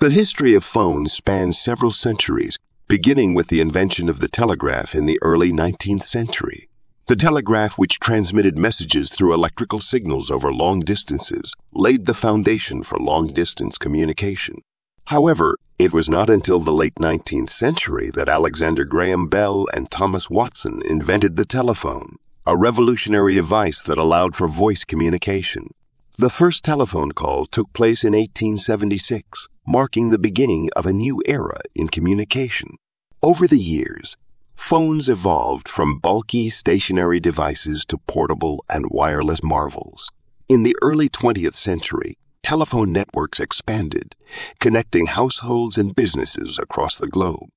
The history of phones spans several centuries, beginning with the invention of the telegraph in the early 19th century. The telegraph, which transmitted messages through electrical signals over long distances, laid the foundation for long distance communication. However, it was not until the late 19th century that Alexander Graham Bell and Thomas Watson invented the telephone, a revolutionary device that allowed for voice communication. The first telephone call took place in 1876, marking the beginning of a new era in communication. Over the years, phones evolved from bulky stationary devices to portable and wireless marvels. In the early 20th century, telephone networks expanded, connecting households and businesses across the globe.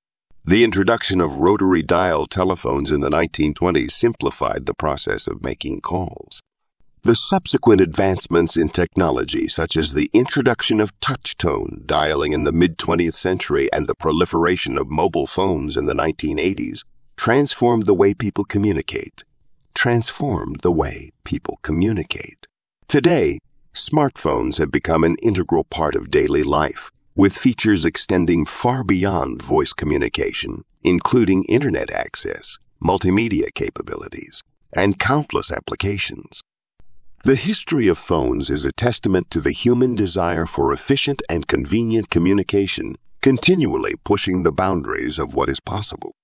The introduction of rotary dial telephones in the 1920s simplified the process of making calls. The subsequent advancements in technology, such as the introduction of touch tone dialing in the mid 20th century and the proliferation of mobile phones in the 1980s, transformed the way people communicate. Transformed the way people communicate. Today, Smartphones have become an integral part of daily life, with features extending far beyond voice communication, including internet access, multimedia capabilities, and countless applications. The history of phones is a testament to the human desire for efficient and convenient communication, continually pushing the boundaries of what is possible.